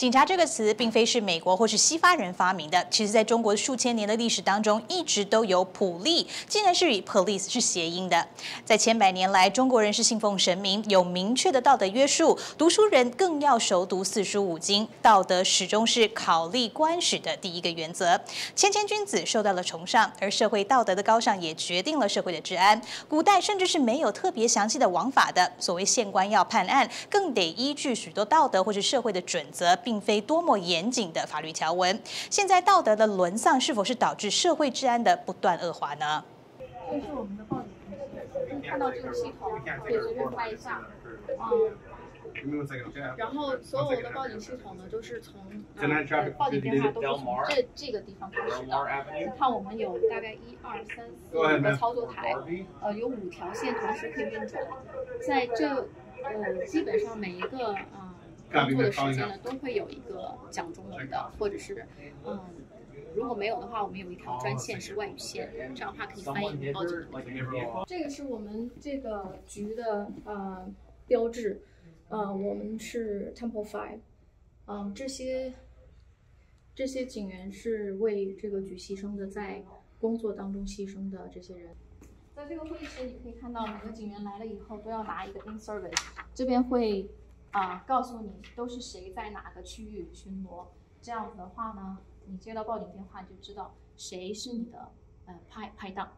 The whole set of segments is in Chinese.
警察这个词并非是美国或是西方人发明的，其实在中国数千年的历史当中，一直都有普利，竟然是与 police 是谐音的。在千百年来，中国人是信奉神明，有明确的道德约束，读书人更要熟读四书五经，道德始终是考虑官史的第一个原则。谦谦君子受到了崇尚，而社会道德的高尚也决定了社会的治安。古代甚至是没有特别详细的王法的，所谓县官要判案，更得依据许多道德或是社会的准则。并非多么严谨的法律条文。现在道德的沦丧，是否是导致社会治安的不断恶化呢？这是我们的报警看到这个系统，可以随便拍一下。嗯。然后所有的报警系统呢，都是从呃报警电话都是从这这个地方开始的。你看，我们有大概一二三四五个操作台，呃，有五条线同时可以运转。在这呃，基本上每一个啊。工作的时间呢，都会有一个讲中文的，或者是，嗯，如果没有的话，我们有一条专线是外语线，这样的话可以翻译报警。这个是我们这个局的呃标志，呃，我们是 Temple Five，嗯，这些这些警员是为这个局牺牲的，在工作当中牺牲的这些人。在这个会议室，你可以看到每个警员来了以后都要拿一个 In Service，这边会。啊，告诉你都是谁在哪个区域巡逻，这样子的话呢，你接到报警电话就知道谁是你的呃拍拍档，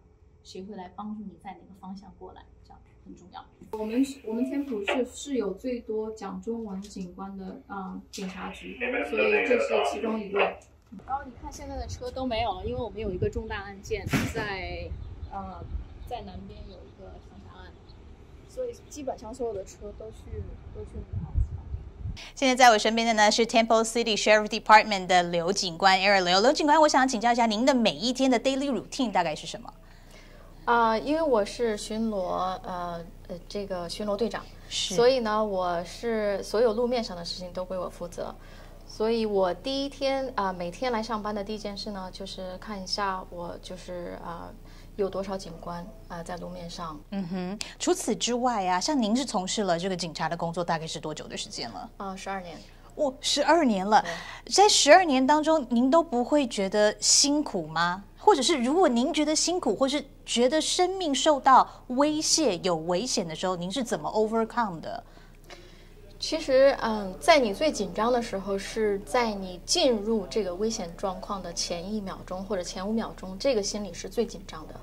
谁会来帮助你在哪个方向过来，这样很重要。我们我们天普是是有最多讲中文警官的啊警察局，所以这是其中一个。然后你看现在的车都没有了，因为我们有一个重大案件在呃在南边有一个。所以基本上所有的车都去都去那个现在在我身边的呢是 Temple City Sheriff Department 的刘警官 Aaron 刘刘警官，我想请教一下您的每一天的 daily routine 大概是什么？啊，因为我是巡逻呃呃这个巡逻队长，所以呢我是所有路面上的事情都归我负责，所以我第一天啊每天来上班的第一件事呢就是看一下我就是啊。有多少警官啊在路面上？嗯哼。除此之外啊，像您是从事了这个警察的工作，大概是多久的时间了？啊，十二年。哦，十二年了。在十二年当中，您都不会觉得辛苦吗？或者是如果您觉得辛苦，或是觉得生命受到威胁、有危险的时候，您是怎么 overcome 的？其实，嗯，在你最紧张的时候，是在你进入这个危险状况的前一秒钟或者前五秒钟，这个心理是最紧张的。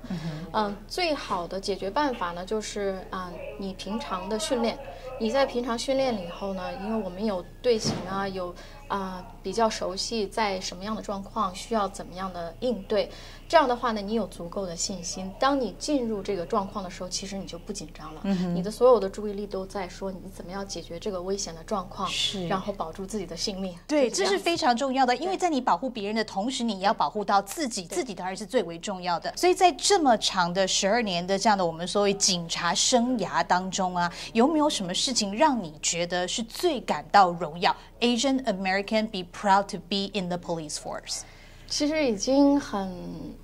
嗯，最好的解决办法呢，就是啊，你平常的训练，你在平常训练了以后呢，因为我们有队形啊，有啊比较熟悉在什么样的状况需要怎么样的应对。这样的话呢，你有足够的信心。当你进入这个状况的时候，其实你就不紧张了。嗯你的所有的注意力都在说你怎么样解决这个危险的状况，是，然后保住自己的性命。对，这是非常重要的，因为在你保护别人的同时，你也要保护到自己，自己当然是最为重要的。所以在这么长的十二年的这样的我们所谓警察生涯当中啊，有没有什么事情让你觉得是最感到荣耀？Asian American be proud to be in the police force。其实已经很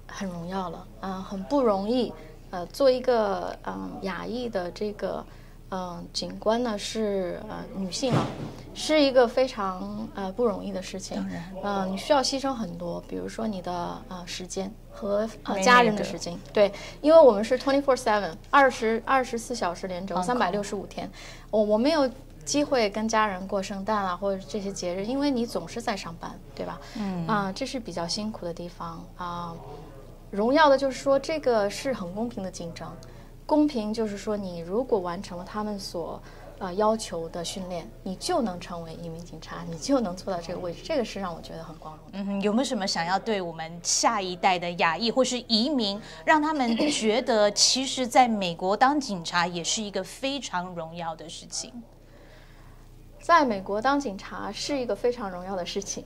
很荣耀了，啊，很不容易。呃，做一个嗯亚裔的这个嗯警官呢，是呃女性啊，是一个非常呃不容易的事情。当然嗯，你需要牺牲很多，比如说你的呃时间和呃家人的时间。对，因为我们是 twenty four seven 二十二十四小时连轴，三百六十五天。我我没有。机会跟家人过圣诞啊，或者这些节日，因为你总是在上班，对吧？嗯啊，这是比较辛苦的地方啊。荣耀的就是说，这个是很公平的竞争。公平就是说，你如果完成了他们所呃要求的训练，你就能成为一名警察，你就能坐到这个位置。这个是让我觉得很光荣。嗯，有没有什么想要对我们下一代的亚裔或是移民，让他们觉得，其实在美国当警察也是一个非常荣耀的事情？在美国当警察是一个非常荣耀的事情，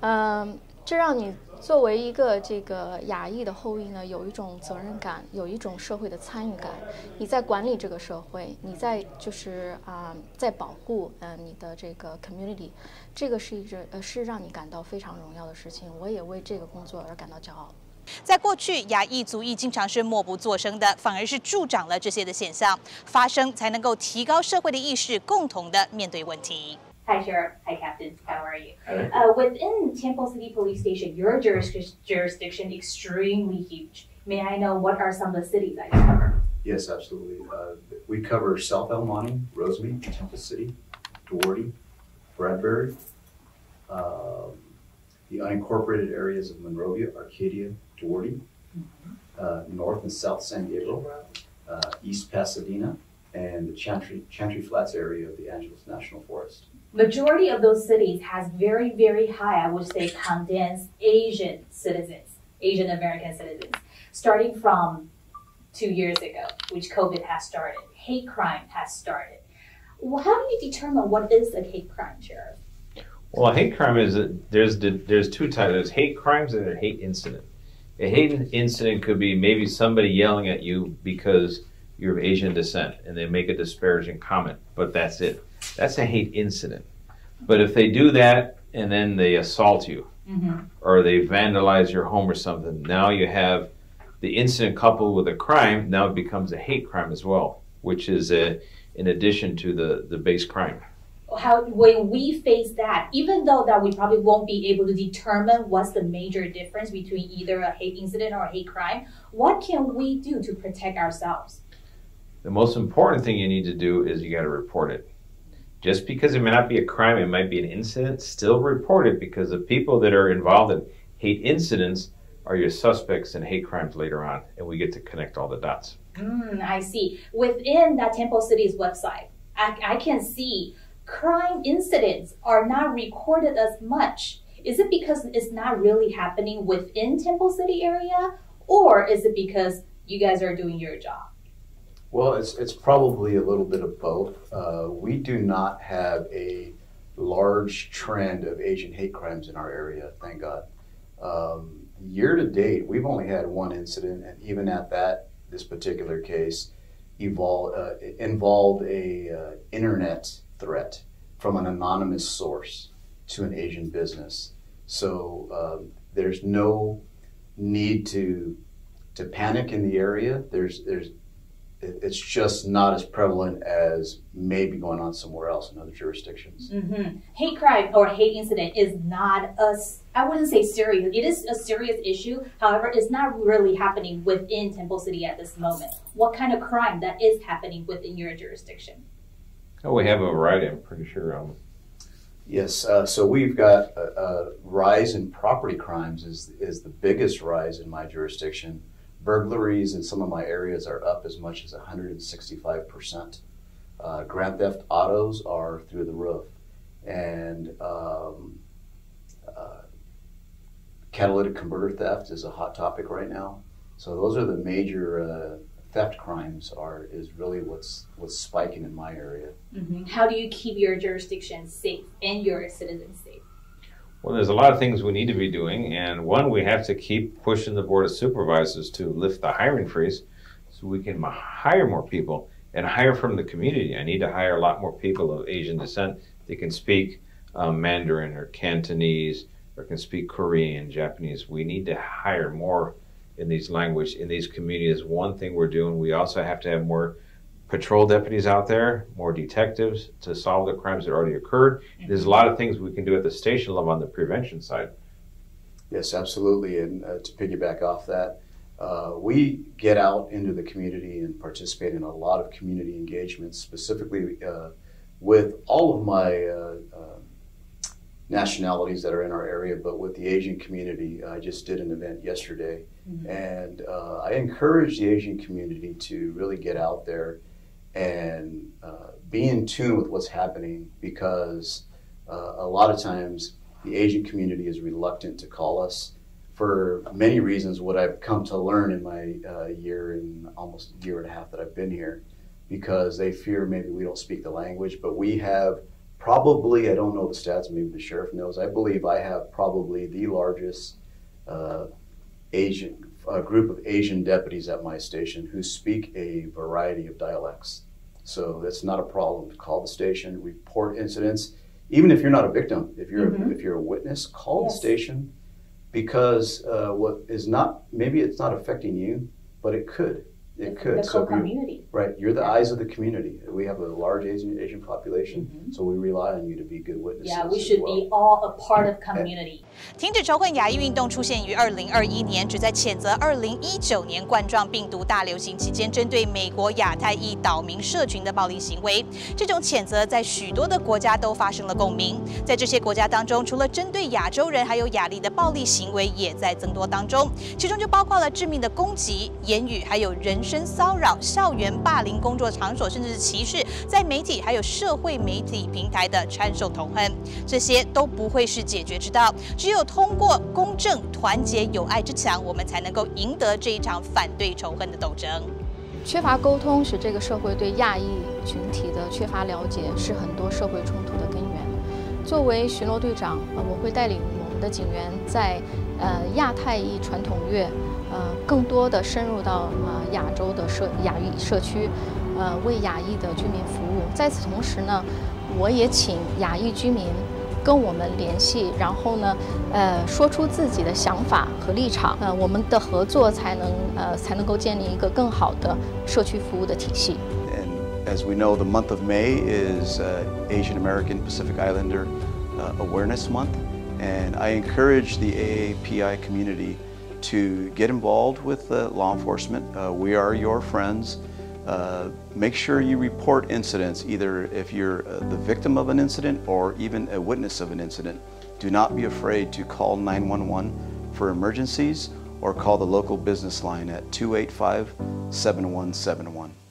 嗯，这让你作为一个这个亚裔的后裔呢，有一种责任感，有一种社会的参与感。你在管理这个社会，你在就是啊，在保护呃你的这个 community，这个是一个呃是让你感到非常荣耀的事情。我也为这个工作而感到骄傲。在过去，亚裔族裔经常是默不作声的，反而是助长了这些的现象发生，才能够提高社会的意识，共同的面对问题。Hi, Sheriff. Hi, Captain. How are you? Uh, within Temple City Police Station, your juris- jurisdiction extremely huge. May I know what are some of the cities that you cover? Yes, absolutely. Uh, we cover South El Monte, Rosemead, Temple City, Duarte, Bradbury, um, the unincorporated areas of Monrovia, Arcadia, Duarte, uh, North and South San Diego, uh, East Pasadena, and the Chantry, Chantry Flats area of the Angeles National Forest. Majority of those cities has very, very high, I would say, condensed Asian citizens, Asian American citizens, starting from two years ago, which COVID has started. Hate crime has started. Well, how do you determine what is a hate crime, Sheriff? Well, a hate crime is a, there's there's two types. There's hate crimes and a hate incident. A hate incident could be maybe somebody yelling at you because you're of Asian descent and they make a disparaging comment, but that's it. That's a hate incident. But if they do that and then they assault you mm-hmm. or they vandalize your home or something, now you have the incident coupled with a crime. Now it becomes a hate crime as well, which is a, in addition to the, the base crime how when we face that, even though that we probably won't be able to determine what's the major difference between either a hate incident or a hate crime, what can we do to protect ourselves? The most important thing you need to do is you got to report it. Just because it may not be a crime, it might be an incident, still report it because the people that are involved in hate incidents are your suspects in hate crimes later on, and we get to connect all the dots. Mm, I see. Within that Temple City's website, I, I can see crime incidents are not recorded as much. Is it because it's not really happening within Temple City area, or is it because you guys are doing your job? Well, it's it's probably a little bit of both. Uh, we do not have a large trend of Asian hate crimes in our area, thank God. Um, year to date, we've only had one incident, and even at that, this particular case evolved, uh, involved a uh, internet threat from an anonymous source to an Asian business. So um, there's no need to to panic in the area. There's there's it's just not as prevalent as maybe going on somewhere else in other jurisdictions. Mm-hmm. Hate crime or hate incident is not a, I wouldn't say serious. It is a serious issue. However, it's not really happening within Temple City at this moment. What kind of crime that is happening within your jurisdiction? Oh, we have a variety, I'm pretty sure. Um, Yes, uh, so we've got a, a, rise in property crimes is is the biggest rise in my jurisdiction. Burglaries in some of my areas are up as much as 165 percent. Uh, grand theft autos are through the roof, and um, uh, catalytic converter theft is a hot topic right now. So those are the major uh, theft crimes are is really what's what's spiking in my area. Mm-hmm. How do you keep your jurisdiction safe and your citizens safe? Well, there's a lot of things we need to be doing, and one we have to keep pushing the board of supervisors to lift the hiring freeze, so we can hire more people and hire from the community. I need to hire a lot more people of Asian descent that can speak um, Mandarin or Cantonese or can speak Korean, Japanese. We need to hire more in these language in these communities. One thing we're doing, we also have to have more patrol deputies out there, more detectives to solve the crimes that already occurred. There's a lot of things we can do at the station level on the prevention side. Yes, absolutely. And uh, to piggyback off that, uh, we get out into the community and participate in a lot of community engagements, specifically uh, with all of my uh, uh, nationalities that are in our area, but with the Asian community. I just did an event yesterday, mm-hmm. and uh, I encourage the Asian community to really get out there and uh, be in tune with what's happening because uh, a lot of times the Asian community is reluctant to call us for many reasons. What I've come to learn in my uh, year and almost year and a half that I've been here, because they fear maybe we don't speak the language, but we have probably, I don't know the stats, maybe the sheriff knows, I believe I have probably the largest uh, Asian uh, group of Asian deputies at my station who speak a variety of dialects. So that's not a problem to call the station, report incidents, even if you're not a victim, if you're mm-hmm. a, if you're a witness, call yes. the station because uh, what is not maybe it's not affecting you, but it could. It the, could. the So if you- community. Right, you're the Yeah. eyes of the community. We have a large Asian Asian population, Mhm. so we rely on you to be good witnesses. Yeah, we should well. be all a part of community. 停止仇恨亚裔运动出现于二零二一年，旨在谴责二零一九年冠状病毒大流行期间针对美国亚太裔岛民社群的暴力行为。这种谴责在许多的国家都发生了共鸣。在这些国家当中，除了针对亚洲人还有亚裔的暴力行为也在增多当中，其中就包括了致命的攻击、言语还有人身骚扰、校园霸凌、工作场所甚至是歧视，在媒体还有社会媒体平台的传授痛恨，这些都不会是解决之道。只有通过公正、团结、友爱之强，我们才能够赢得这一场反对仇恨的斗争。缺乏沟通使这个社会对亚裔群体的缺乏了解，是很多社会冲突的根源。作为巡逻队长，呃，我会带领我们的警员在呃亚太裔传统月，呃，更多的深入到呃亚洲的社亚裔社区，呃，为亚裔的居民服务。在此同时呢，我也请亚裔居民跟我们联系，然后呢，呃，说出自己的想法和立场，呃，我们的合作才能呃才能够建立一个更好的社区服务的体系。And as we know, the month of May is uh, Asian American Pacific Islander uh, Awareness Month. And I encourage the AAPI community to get involved with uh, law enforcement. Uh, we are your friends. Uh, make sure you report incidents, either if you're uh, the victim of an incident or even a witness of an incident. Do not be afraid to call 911 for emergencies or call the local business line at 285 7171.